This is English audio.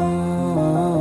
Oh.